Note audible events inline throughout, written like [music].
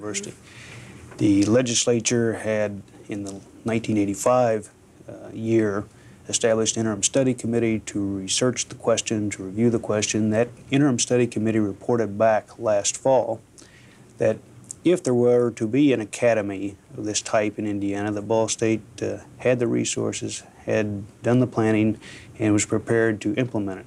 University. The legislature had, in the 1985 uh, year, established interim study committee to research the question, to review the question. That interim study committee reported back last fall that if there were to be an academy of this type in Indiana, that Ball State uh, had the resources, had done the planning, and was prepared to implement it.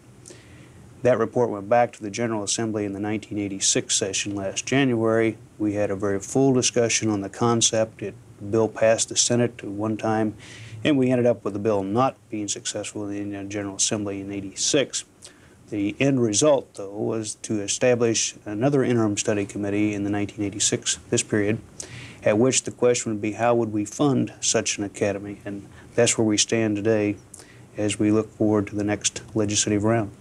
That report went back to the General Assembly in the 1986 session last January. We had a very full discussion on the concept. It, the bill passed the Senate at one time, and we ended up with the bill not being successful in the General Assembly in 86. The end result, though, was to establish another interim study committee in the 1986, this period, at which the question would be how would we fund such an academy? And that's where we stand today as we look forward to the next legislative round.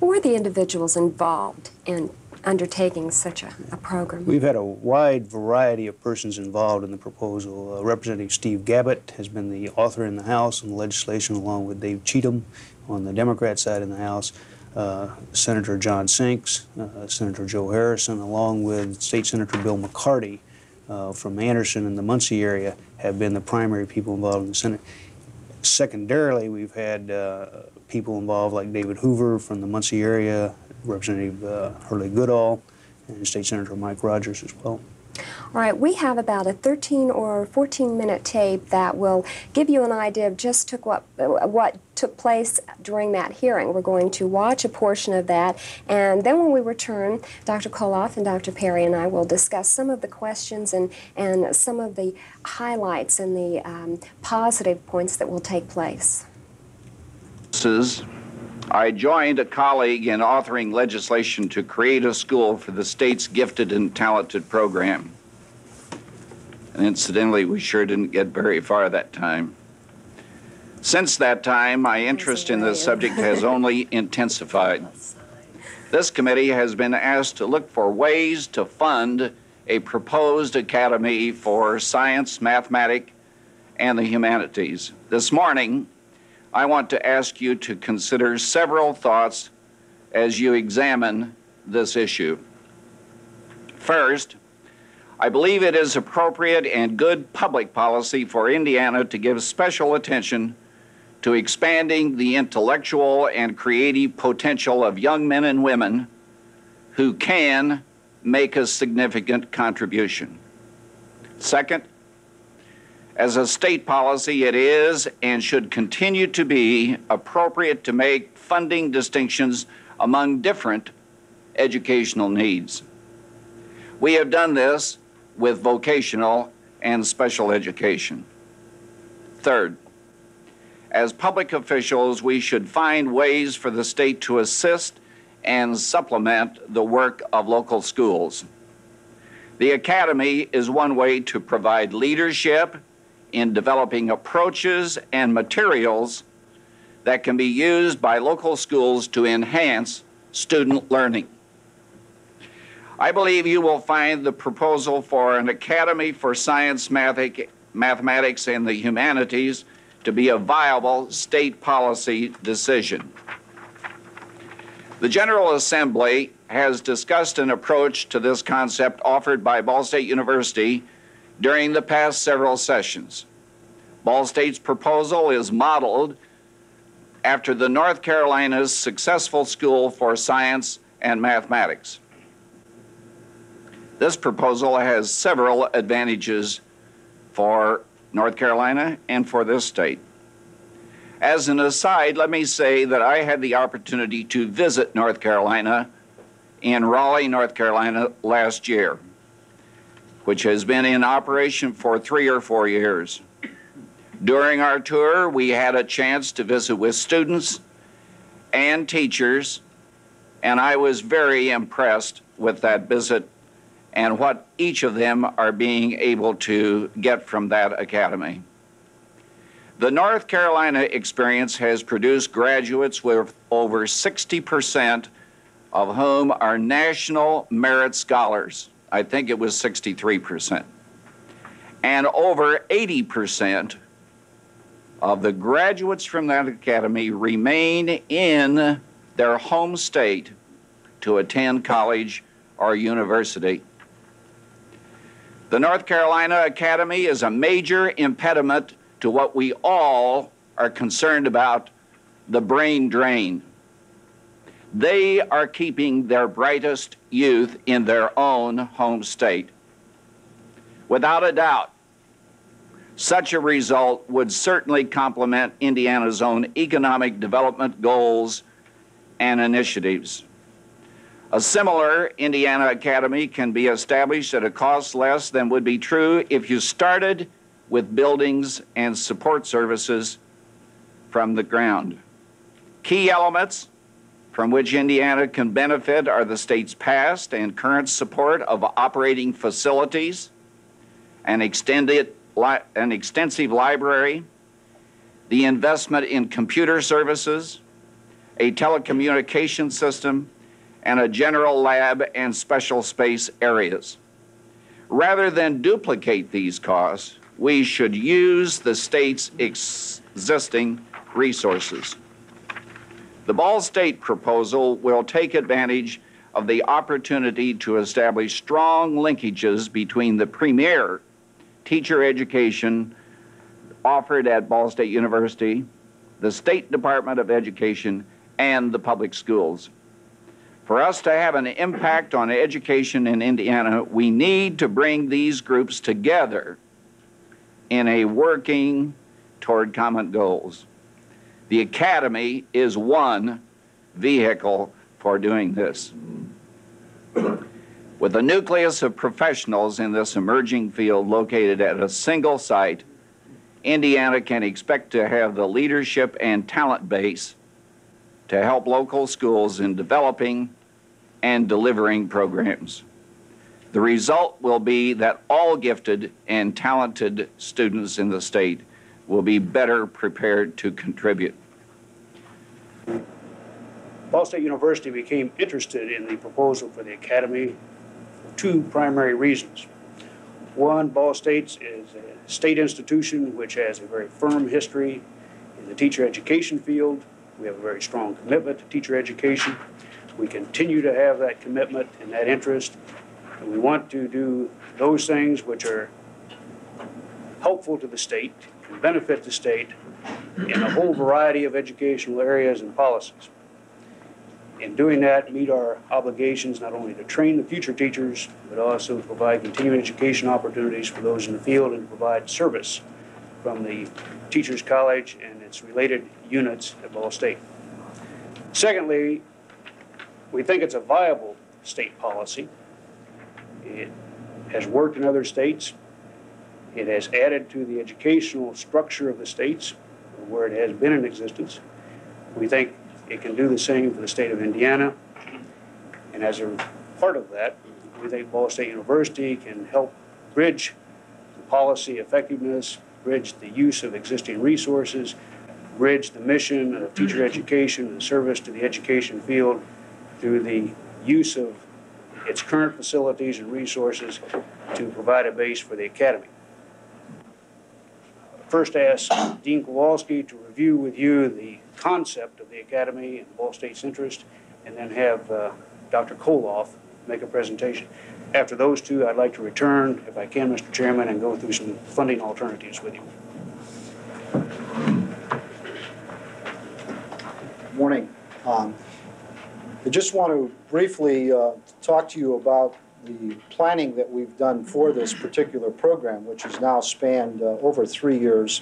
Who are the individuals involved in undertaking such a, a program? We've had a wide variety of persons involved in the proposal. Uh, Representative Steve Gabbett has been the author in the House on the legislation, along with Dave Cheatham on the Democrat side in the House. Uh, Senator John Sinks, uh, Senator Joe Harrison, along with State Senator Bill McCarty uh, from Anderson and the Muncie area, have been the primary people involved in the Senate. Secondarily, we've had uh, people involved like David Hoover from the Muncie area, Representative uh, Hurley Goodall, and State Senator Mike Rogers as well. All right, we have about a 13 or 14 minute tape that will give you an idea of just took what what took place during that hearing. We're going to watch a portion of that, and then when we return, Dr. Kolloff and Dr. Perry and I will discuss some of the questions and and some of the highlights and the um, positive points that will take place. I joined a colleague in authoring legislation to create a school for the state's gifted and talented program. And incidentally, we sure didn't get very far that time. Since that time, my interest in this subject has only intensified. [laughs] This committee has been asked to look for ways to fund a proposed academy for science, mathematics, and the humanities. This morning, I want to ask you to consider several thoughts as you examine this issue. First, I believe it is appropriate and good public policy for Indiana to give special attention to expanding the intellectual and creative potential of young men and women who can make a significant contribution. Second, as a state policy, it is and should continue to be appropriate to make funding distinctions among different educational needs. We have done this with vocational and special education. Third, as public officials, we should find ways for the state to assist and supplement the work of local schools. The Academy is one way to provide leadership in developing approaches and materials that can be used by local schools to enhance student learning. I believe you will find the proposal for an Academy for Science, Mathematics, and the Humanities to be a viable state policy decision. The General Assembly has discussed an approach to this concept offered by Ball State University during the past several sessions. Ball State's proposal is modeled after the North Carolina's successful School for Science and Mathematics. This proposal has several advantages for North Carolina and for this state. As an aside, let me say that I had the opportunity to visit North Carolina in Raleigh, North Carolina last year which has been in operation for three or four years. During our tour, we had a chance to visit with students and teachers, and I was very impressed with that visit and what each of them are being able to get from that academy. The North Carolina experience has produced graduates with over 60% of whom are national merit scholars. I think it was 63%. And over 80% of the graduates from that academy remain in their home state to attend college or university. The North Carolina Academy is a major impediment to what we all are concerned about the brain drain. They are keeping their brightest youth in their own home state. Without a doubt, such a result would certainly complement Indiana's own economic development goals and initiatives. A similar Indiana Academy can be established at a cost less than would be true if you started with buildings and support services from the ground. Key elements from which Indiana can benefit are the state's past and current support of operating facilities, an, extended, li- an extensive library, the investment in computer services, a telecommunication system, and a general lab and special space areas. Rather than duplicate these costs, we should use the state's ex- existing resources. The Ball State proposal will take advantage of the opportunity to establish strong linkages between the premier teacher education offered at Ball State University, the State Department of Education, and the public schools. For us to have an impact on education in Indiana, we need to bring these groups together in a working toward common goals. The Academy is one vehicle for doing this. With a nucleus of professionals in this emerging field located at a single site, Indiana can expect to have the leadership and talent base to help local schools in developing and delivering programs. The result will be that all gifted and talented students in the state will be better prepared to contribute. Ball State University became interested in the proposal for the academy for two primary reasons. One, Ball State is a state institution which has a very firm history in the teacher education field. We have a very strong commitment to teacher education. We continue to have that commitment and that interest. And we want to do those things which are helpful to the state, benefit the state in a whole variety of educational areas and policies. In doing that, meet our obligations not only to train the future teachers, but also to provide continuing education opportunities for those in the field and to provide service from the Teachers College and its related units at Ball State. Secondly, we think it's a viable state policy. It has worked in other states. It has added to the educational structure of the states where it has been in existence. We think it can do the same for the state of Indiana. And as a part of that, we think Ball State University can help bridge the policy effectiveness, bridge the use of existing resources, bridge the mission of teacher education and service to the education field through the use of its current facilities and resources to provide a base for the academy. First ask Dean Kowalski to review with you the concept of the academy and Ball State's interest, and then have uh, Dr. Kolloff make a presentation. After those two, I'd like to return, if I can, Mr. Chairman, and go through some funding alternatives with you. Morning. Um, I just want to briefly uh, talk to you about the planning that we've done for this particular program, which has now spanned uh, over three years.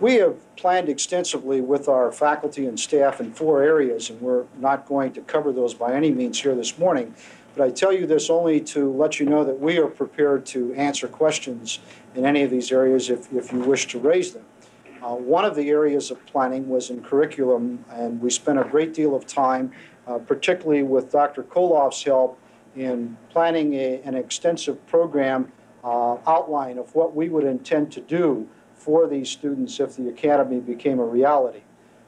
We have planned extensively with our faculty and staff in four areas, and we're not going to cover those by any means here this morning. But I tell you this only to let you know that we are prepared to answer questions in any of these areas if, if you wish to raise them. Uh, one of the areas of planning was in curriculum, and we spent a great deal of time, uh, particularly with Dr. Kolloff's help, in planning a, an extensive program uh, outline of what we would intend to do for these students if the academy became a reality.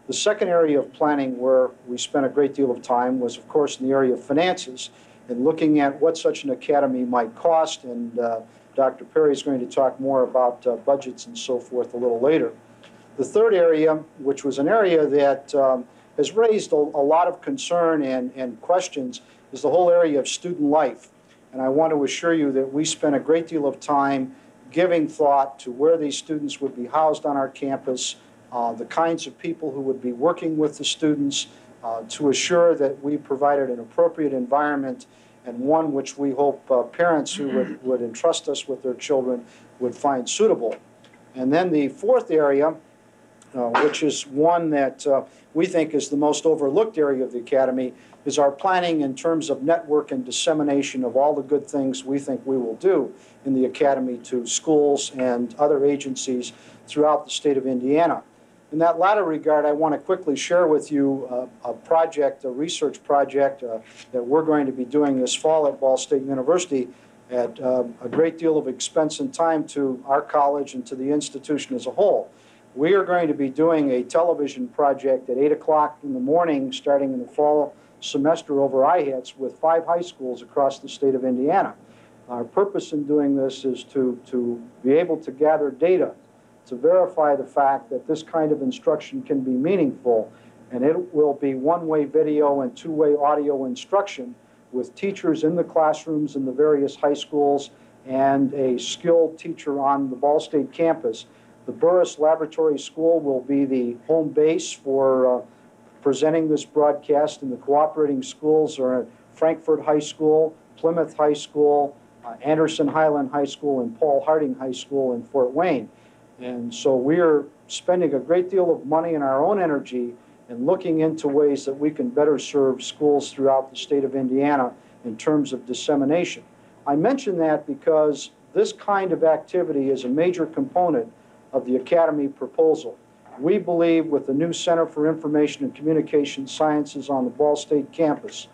The second area of planning where we spent a great deal of time was, of course, in the area of finances and looking at what such an academy might cost. And uh, Dr. Perry is going to talk more about uh, budgets and so forth a little later. The third area, which was an area that um, has raised a, a, lot of concern and, and questions, is the whole area of student life. And I want to assure you that we spent a great deal of time giving thought to where these students would be housed on our campus, uh, the kinds of people who would be working with the students, uh, to assure that we provided an appropriate environment and one which we hope uh, parents who would, [clears throat] would entrust us with their children would find suitable. And then the fourth area, uh, which is one that uh, we think is the most overlooked area of the academy, is our planning in terms of network and dissemination of all the good things we think we will do in the academy to schools and other agencies throughout the state of Indiana. In that latter regard, I want to quickly share with you uh, a project, a research project uh, that we're going to be doing this fall at Ball State University at uh, a great deal of expense and time to our college and to the institution as a whole. We are going to be doing a television project at 8 o'clock in the morning, starting in the fall semester over IHETS with five high schools across the state of Indiana. Our purpose in doing this is to, to be able to gather data to verify the fact that this kind of instruction can be meaningful, and it will be one-way video and two-way audio instruction with teachers in the classrooms in the various high schools and a skilled teacher on the Ball State campus. The Burris Laboratory School will be the home base for uh, presenting this broadcast, and the cooperating schools are Frankfort High School, Plymouth High School, uh, Anderson Highland High School, and Paul Harding High School in Fort Wayne. And so we're spending a great deal of money and our own energy in looking into ways that we can better serve schools throughout the state of Indiana in terms of dissemination. I mention that because this kind of activity is a major component of the Academy proposal. We believe with the new Center for Information and Communication Sciences on the Ball State campus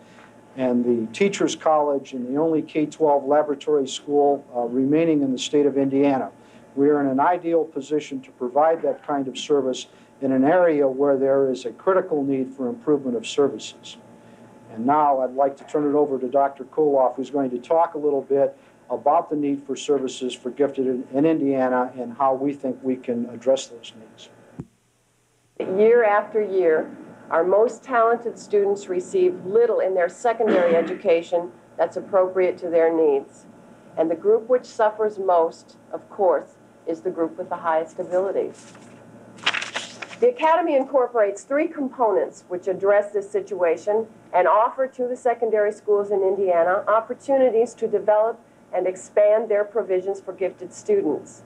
and the Teachers College and the only K-12 laboratory school uh, remaining in the state of Indiana, we are in an ideal position to provide that kind of service in an area where there is a critical need for improvement of services. And now I'd like to turn it over to Dr. Kolloff, who's going to talk a little bit about the need for services for gifted in, in Indiana and how we think we can address those needs. Year after year, our most talented students receive little in their secondary education that's appropriate to their needs. And the group which suffers most, of course, is the group with the highest abilities. The Academy incorporates three components which address this situation and offer to the secondary schools in Indiana opportunities to develop and expand their provisions for gifted students.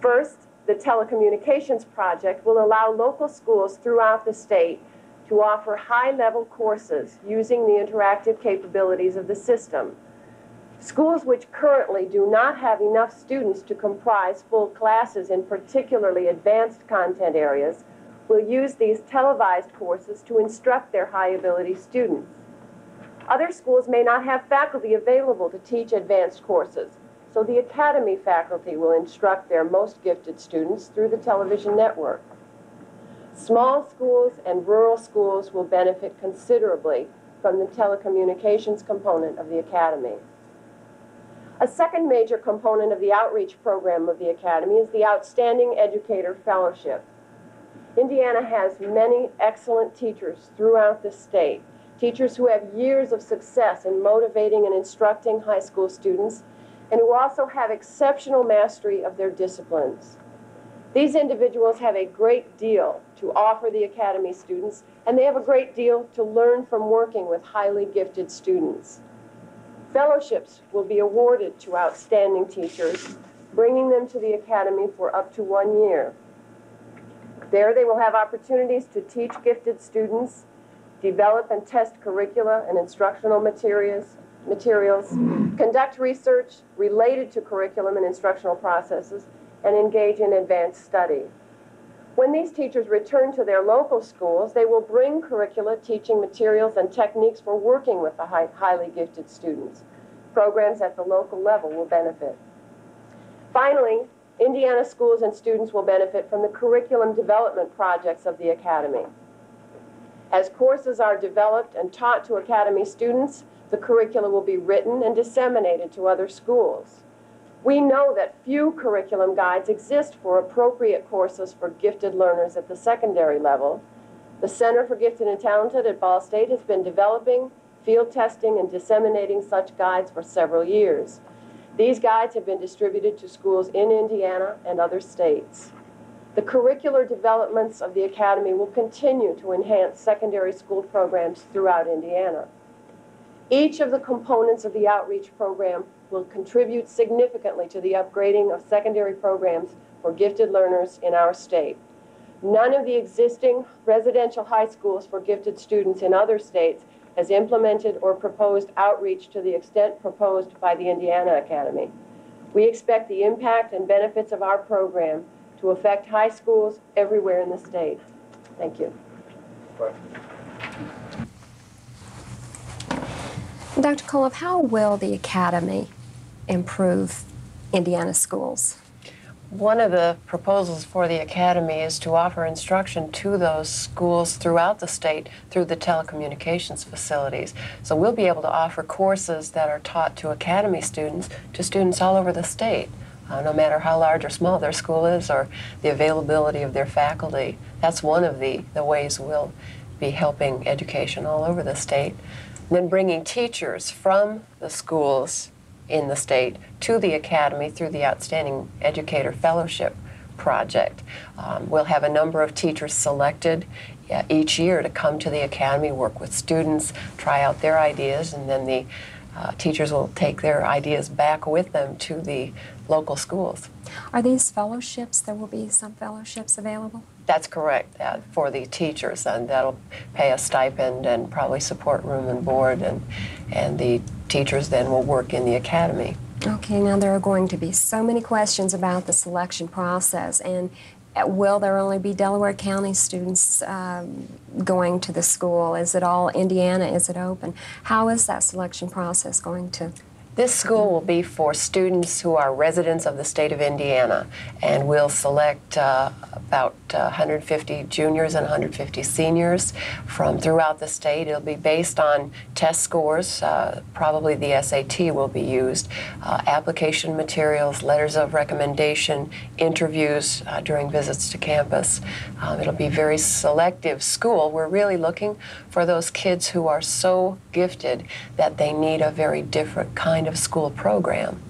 First, the Telecommunications Project will allow local schools throughout the state to offer high-level courses using the interactive capabilities of the system. Schools which currently do not have enough students to comprise full classes in particularly advanced content areas will use these televised courses to instruct their high-ability students. Other schools may not have faculty available to teach advanced courses, so the Academy faculty will instruct their most gifted students through the television network. Small schools and rural schools will benefit considerably from the telecommunications component of the Academy. A second major component of the outreach program of the Academy is the Outstanding Educator Fellowship. Indiana has many excellent teachers throughout the state, teachers who have years of success in motivating and instructing high school students, and who also have exceptional mastery of their disciplines. These individuals have a great deal to offer the Academy students, and they have a great deal to learn from working with highly gifted students. Fellowships will be awarded to outstanding teachers, bringing them to the Academy for up to one year. There they will have opportunities to teach gifted students, develop and test curricula and instructional materials, materials, conduct research related to curriculum and instructional processes, and engage in advanced study. When these teachers return to their local schools, they will bring curricula, teaching materials, and techniques for working with the high, highly gifted students. Programs at the local level will benefit. Finally, Indiana schools and students will benefit from the curriculum development projects of the Academy. As courses are developed and taught to Academy students, the curricula will be written and disseminated to other schools. We know that few curriculum guides exist for appropriate courses for gifted learners at the secondary level. The Center for Gifted and Talented at Ball State has been developing, field testing and disseminating such guides for several years. These guides have been distributed to schools in Indiana and other states. The curricular developments of the Academy will continue to enhance secondary school programs throughout Indiana. Each of the components of the outreach program will contribute significantly to the upgrading of secondary programs for gifted learners in our state. None of the existing residential high schools for gifted students in other states has implemented or proposed outreach to the extent proposed by the Indiana Academy. We expect the impact and benefits of our program to affect high schools everywhere in the state. Thank you. Dr. Kolloff, how will the Academy improve Indiana schools? One of the proposals for the Academy is to offer instruction to those schools throughout the state through the telecommunications facilities. So we'll be able to offer courses that are taught to Academy students to students all over the state, uh, no matter how large or small their school is or the availability of their faculty. That's one of the, the ways we'll be helping education all over the state. And then bringing teachers from the schools in the state to the academy through the Outstanding Educator Fellowship Project. Um, we'll have a number of teachers selected uh, each year to come to the academy, work with students, try out their ideas, and then the uh, teachers will take their ideas back with them to the local schools. Are these fellowships, there will be some fellowships available? That's correct uh, for the teachers, and that'll pay a stipend and probably support room and board, and and the teachers then will work in the academy. Okay, now there are going to be so many questions about the selection process, and uh, will there only be Delaware County students um, going to the school? Is it all Indiana? Is it open? How is that selection process going to? This school will be for students who are residents of the state of Indiana, and we'll select uh, about uh, 150 juniors and 150 seniors from throughout the state. It'll be based on test scores. Uh, probably the SAT will be used, uh, application materials, letters of recommendation, interviews uh, during visits to campus. Um, it'll be very selective school. We're really looking for those kids who are so gifted that they need a very different kind of school program.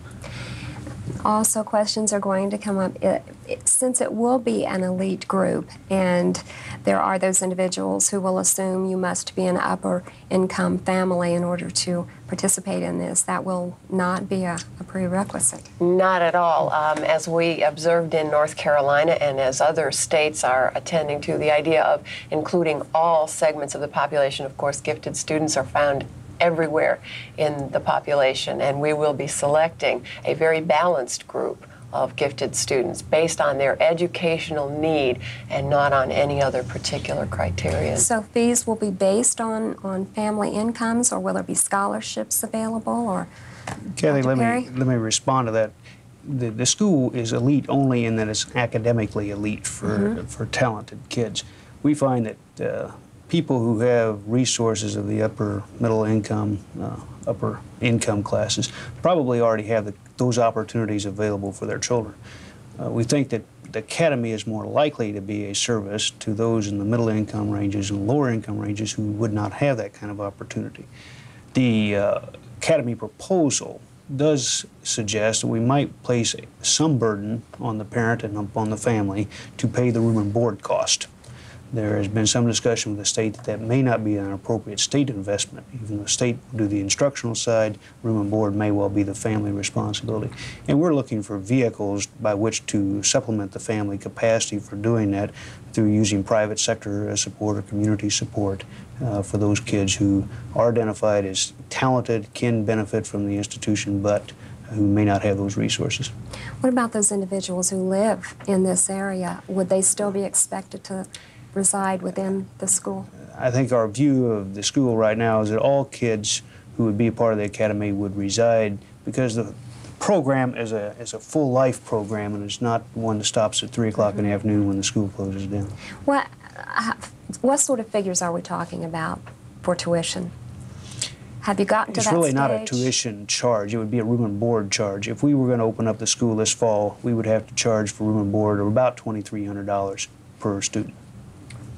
Also, questions are going to come up it, it, since it will be an elite group, and there are those individuals who will assume you must be an upper income family in order to participate in this. That will not be a, a prerequisite. Not at all. Um, as we observed in North Carolina and as other states are attending to, the idea of including all segments of the population, of course, gifted students are found everywhere in the population, and we will be selecting a very balanced group of gifted students based on their educational need and not on any other particular criteria. So fees will be based on, on family incomes, or will there be scholarships available, or? Cathy, Dr. let Perry? me, let me respond to that. The, the school is elite only in that it's academically elite for, Mm-hmm. for talented kids. We find that uh, people who have resources of the upper middle income, uh, upper income classes probably already have the, those opportunities available for their children. Uh, we think that the academy is more likely to be a service to those in the middle income ranges and lower income ranges who would not have that kind of opportunity. The uh, academy proposal does suggest that we might place some burden on the parent and upon the family to pay the room and board cost. There has been some discussion with the state that that may not be an appropriate state investment. Even though the state will do the instructional side, room and board may well be the family responsibility. And we're looking for vehicles by which to supplement the family capacity for doing that through using private sector support or community support uh, for those kids who are identified as talented, can benefit from the institution, but who may not have those resources. What about those individuals who live in this area? Would they still be expected to reside within the school? I think our view of the school right now is that all kids who would be a part of the academy would reside because the program is a, is a full life program and it's not one that stops at 3 o'clock in the afternoon when the school closes down. What, uh, what sort of figures are we talking about for tuition? Have you gotten to It's that really stage? not a tuition charge, it would be a room and board charge. If we were going to open up the school this fall, we would have to charge for room and board of about $2,300 per student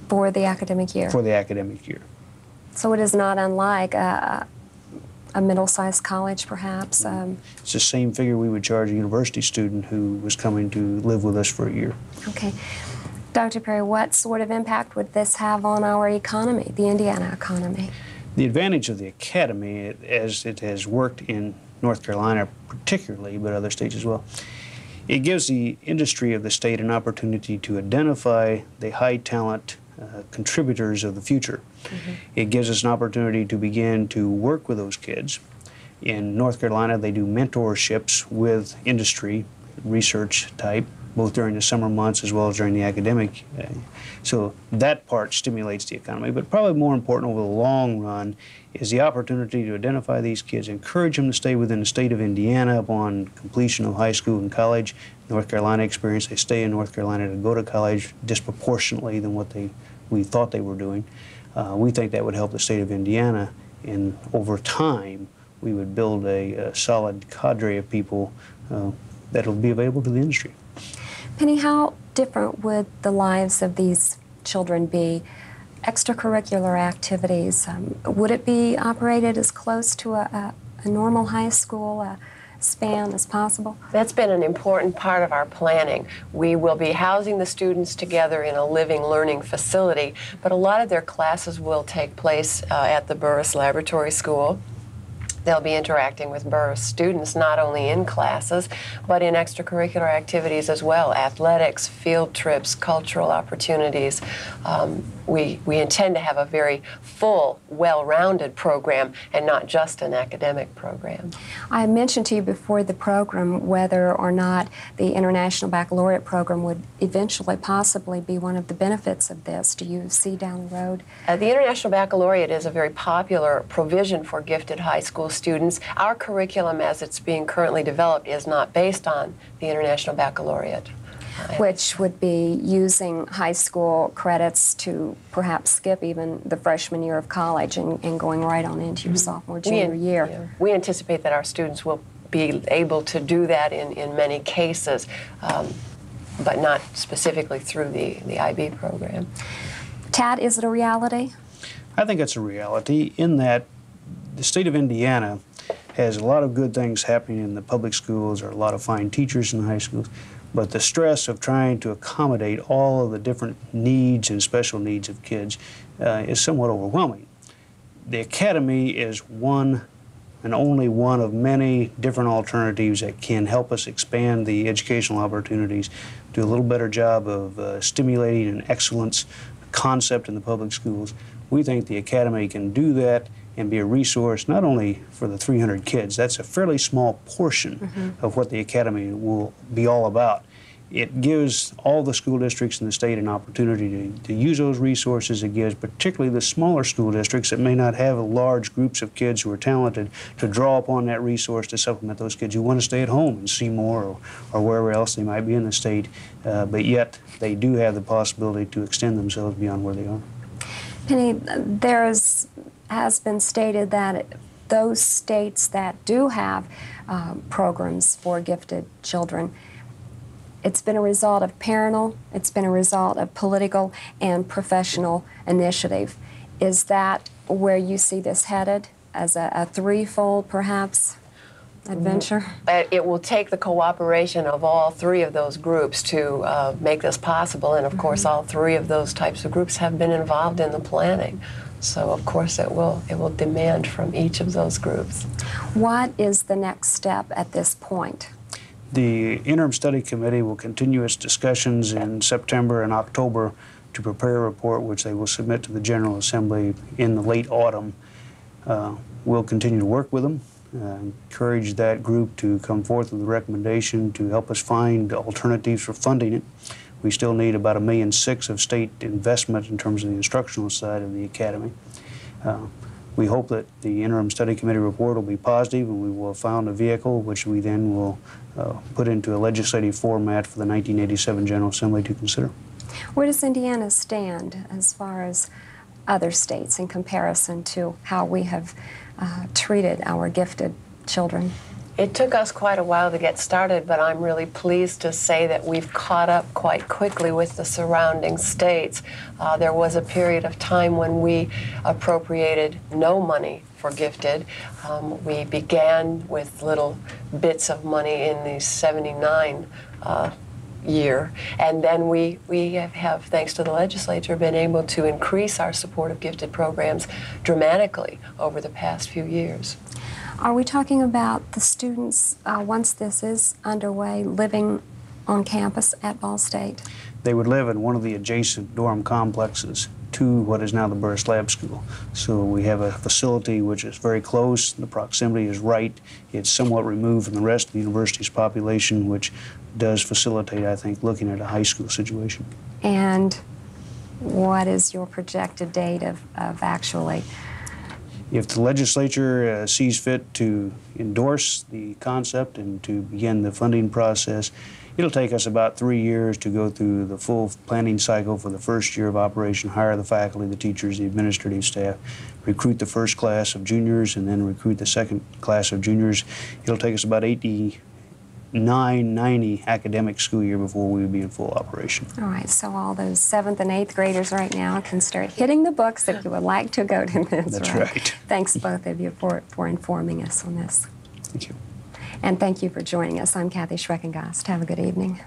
For the academic year? for the academic year. So it is not unlike a, a middle-sized college, perhaps. Um, It's the same figure we would charge a university student who was coming to live with us for a year. okay. Dr. Perry, what sort of impact would this have on our economy, the Indiana economy? The advantage of the academy, as it has worked in North Carolina particularly, but other states as well, it gives the industry of the state an opportunity to identify the high talent uh, contributors of the future. It gives us an opportunity to begin to work with those kids. In North Carolina, they do mentorships with industry, research type, both during the summer months as well as during the academic. So that part stimulates the economy. But probably more important over the long run is the opportunity to identify these kids, encourage them to stay within the state of Indiana upon completion of high school and college. North Carolina experience, they stay in North Carolina to go to college disproportionately than what they we thought they were doing. Uh, we think that would help the state of Indiana, and over time, we would build a, a solid cadre of people uh, that'll be available to the industry. Penny, how different would the lives of these children be? Extracurricular activities, um, would it be operated as close to a, a, a normal high school span as possible? That's been an important part of our planning. We will be housing the students together in a living learning facility, but a lot of their classes will take place uh, at the Burris Laboratory School. They'll be interacting with Burris students not only in classes, but in extracurricular activities as well athletics, field trips, cultural opportunities. Um, we, we intend to have a very full, well rounded program and not just an academic program. I mentioned to you before the program whether or not the International Baccalaureate program would eventually possibly be one of the benefits of this. Do you see down the road? Uh, the International Baccalaureate is a very popular provision for gifted high school students. Our curriculum, as it's being currently developed, is not based on the International Baccalaureate. Which would be using high school credits to perhaps skip even the freshman year of college and, and going right on into your sophomore, Mm-hmm. We junior an- year. yeah. We anticipate that our students will be able to do that in, in many cases, um, but not specifically through the, the IB program. Tad, is it a reality? I think it's a reality in that the state of Indiana has a lot of good things happening in the public schools, there are a lot of fine teachers in the high schools, but the stress of trying to accommodate all of the different needs and special needs of kids uh, is somewhat overwhelming. The academy is one and only one of many different alternatives that can help us expand the educational opportunities, do a little better job of uh, stimulating an excellence concept in the public schools. We think the academy can do that and be a resource not only for the 300 kids, that's a fairly small portion of what the academy will be all about. It gives all the school districts in the state an opportunity to, to use those resources. It gives particularly the smaller school districts that may not have large groups of kids who are talented to draw upon that resource to supplement those kids who want to stay at home in Seymour or, or wherever else they might be in the state, uh, but yet they do have the possibility to extend themselves beyond where they are. Penny, there's has been stated that those states that do have um, programs for gifted children, it's been a result of parental, it's been a result of political and professional initiative. Is that where you see this headed as a, a threefold, perhaps, adventure? It will take the cooperation of all three of those groups to uh, make this possible, and of course, all three of those types of groups have been involved in the planning. So, of course, it will it will demand from each of those groups. What is the next step at this point? The interim study committee will continue its discussions in September and October to prepare a report which they will submit to the General Assembly in the late autumn. Uh, we'll continue to work with them, encourage that group to come forth with a recommendation to help us find alternatives for funding it. We still need about a million six of state investment in terms of the instructional side of the academy. Uh, we hope that the interim study committee report will be positive and we will have found a vehicle which we then will uh, put into a legislative format for the 1987 General Assembly to consider. Where does Indiana stand as far as other states in comparison to how we have uh, treated our gifted children? It took us quite a while to get started, but I'm really pleased to say that we've caught up quite quickly with the surrounding states. Uh, there was a period of time when we appropriated no money for gifted. Um, we began with little bits of money in the 79 uh, year. And then we, we have, have, thanks to the legislature, been able to increase our support of gifted programs dramatically over the past few years. Are we talking about the students, uh, once this is underway, living on campus at Ball State? They would live in one of the adjacent dorm complexes to what is now the Burris Lab School. So we have a facility which is very close, the proximity is right, it's somewhat removed from the rest of the university's population, which does facilitate, I think, looking at a high school situation. And what is your projected date of, of actually? If the legislature uh, sees fit to endorse the concept and to begin the funding process, it'll take us about three years to go through the full planning cycle for the first year of operation, hire the faculty, the teachers, the administrative staff, recruit the first class of juniors, and then recruit the second class of juniors. It'll take us about 89, 90 academic school year before we would be in full operation. All right, so all those seventh and eighth graders right now can start hitting the books if you would like to go to this. That's right. Thanks, both of you, for, for informing us on this. Thank you. And thank you for joining us. I'm Cathy Schrecongost. Have a good evening.